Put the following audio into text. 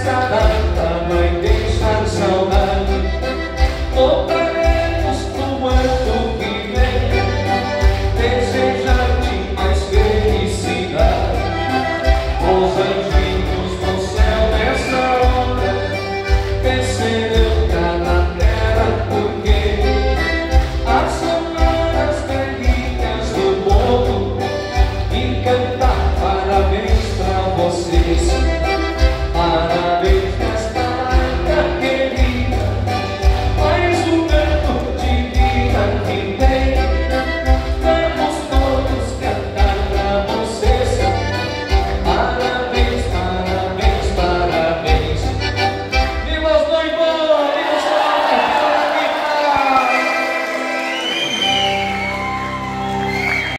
escada